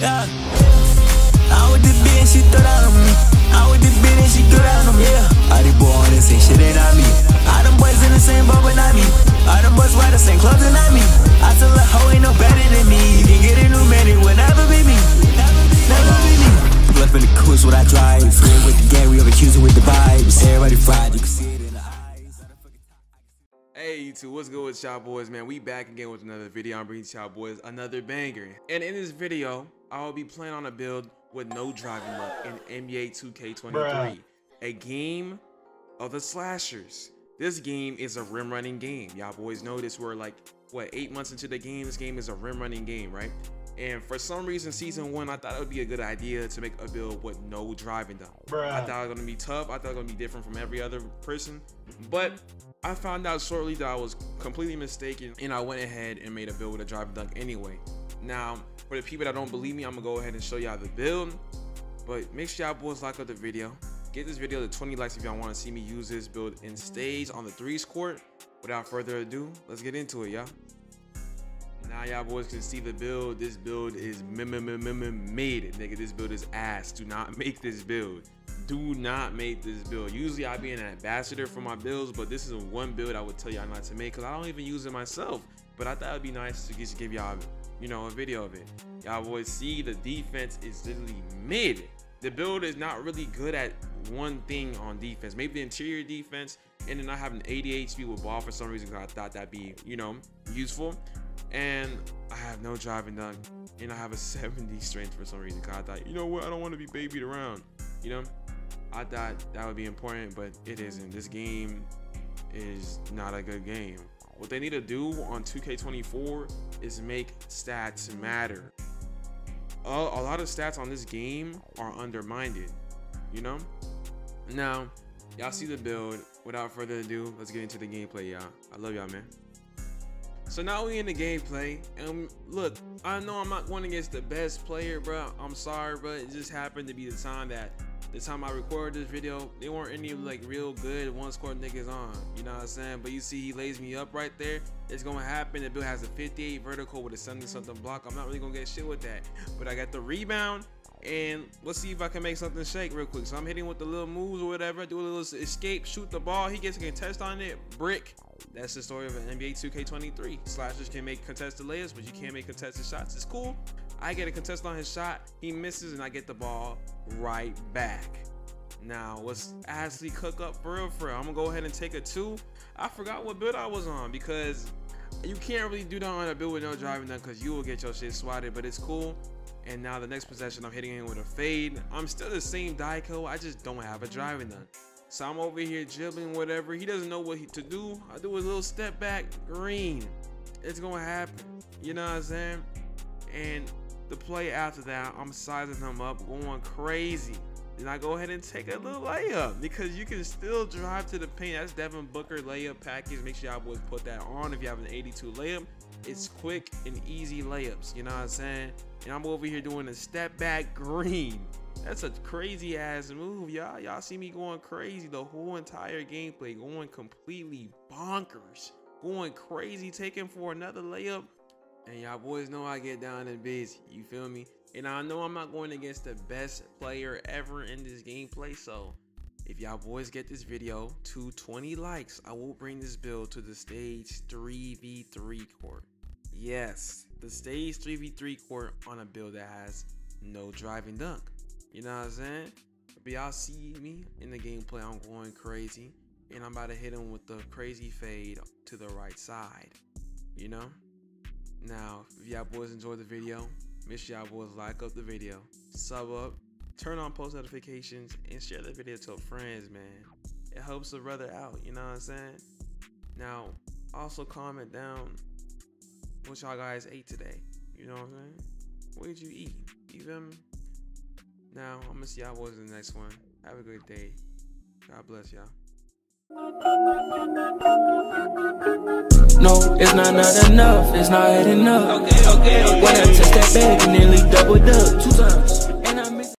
Yeah. The she throw down on me. The she throw down on me. Yeah. On shit, ain't not me. Them boys in the same boat, but not me. Them boys wear the same clothes, and not me. I tell a hoe ain't no better than me. You can get a new man, it will never be me. Up in the what I drive. With the gang, we with the vibes. Everybody fried, you can see it. Hey YouTube, what's good with y'all boys, man? We back again with another video. I'm bringing y'all boys another banger. And in this video, I will be playing on a build with no driving dunk in NBA 2K23, Bruh. a game of the slashers. This game is a rim running game. Y'all boys know this. We're like what eight months into the game. This game is a rim running game, right? And for some reason, season one, I thought it would be a good idea to make a build with no driving dunk. I thought it was gonna be tough. I thought it was gonna be different from every other person. Mm-hmm. But I found out shortly that I was completely mistaken and I went ahead and made a build with a driving dunk anyway. Now, for the people that don't believe me, I'm gonna go ahead and show y'all the build. But make sure y'all boys like up the video. Get this video to 20 likes if y'all want to see me use this build in stage on the threes court. Without further ado, let's get into it, y'all. Now y'all boys can see the build. This build is made, nigga. This build is ass. Do not make this build. Do not make this build. Usually I be an ambassador for my builds, but this is one build I would tell y'all not to make because I don't even use it myself. But I thought it'd be nice to just give y'all, you know, a video of it. Y'all would see the defense is literally mid. The build is not really good at one thing on defense. Maybe the interior defense, and then I have an 80 HP with ball for some reason because I thought that'd be, you know, useful and I have no driving dunk, and I have a 70 strength for some reason. Cause I thought, you know what, I don't want to be babied around. You know, I thought that would be important, but it isn't. This game is not a good game. What they need to do on 2K24 is make stats matter. A, a lot of stats on this game are undermined. You know. Now, y'all see the build. Without further ado, let's get into the gameplay, y'all. I love y'all, man. So now we in the gameplay, and look, I know I'm not going against the best player, bro. I'm sorry, bro. It just happened to be the time that the time I recorded this video, they weren't any like real good one score niggas on. You know what I'm saying? But you see, he lays me up right there. It's gonna happen. The bill has a 58 vertical with a 70 something block. I'm not really gonna get shit with that. But I got the rebound. And let's see if I can make something shake real quick. So I'm hitting with the little moves or whatever. Do a little escape, shoot the ball. He gets a contest on it. Brick. That's the story of an NBA 2K23. Slashers can make contested layups, but you can't make contested shots. It's cool. I get a contest on his shot. He misses, and I get the ball right back. Now, let's actually cook up for real, for real. I'm gonna go ahead and take a two. I forgot what build I was on because you can't really do that on a build with no driving dunk because you will get your shit swatted, but it's cool. And now the next possession, I'm hitting him with a fade. I'm still the same Daiko. I just don't have a driving dunk. So I'm over here dribbling, whatever. He doesn't know what he, to do. I do a little step back, green. It's gonna happen. You know what I'm saying? And the play after that, I'm sizing him up, going crazy. Then I go ahead and take a little layup because you can still drive to the paint. That's Devin Booker layup package. Make sure y'all boys put that on if you have an 82 layup. It's quick and easy layups. You know what I'm saying? And I'm over here doing a step back green. That's a crazy ass move, y'all. Y'all see me going crazy the whole entire gameplay, going completely bonkers, going crazy, taking for another layup. And y'all boys know I get down and busy. You feel me? And I know I'm not going against the best player ever in this gameplay. So if y'all boys get this video to 20 likes, I will bring this build to the stage 3v3 court. Yes, the stage 3v3 court on a build that has no driving dunk. You know what I'm saying? But y'all see me in the gameplay, I'm going crazy. And I'm about to hit him with the crazy fade to the right side. You know? Now, if y'all boys enjoyed the video, make sure y'all boys like up the video, sub up, turn on post notifications, and share the video to friends, man. It helps a brother out, you know what I'm saying? Now, also comment down what y'all guys ate today. You know what I'm saying? What did you eat? You feel me? Now, I'm gonna see y'all boys in the next one. Have a good day. God bless y'all. No, it's not not enough. It's not enough. Okay, okay, okay. When I touch that bag, I nearly doubled up two times.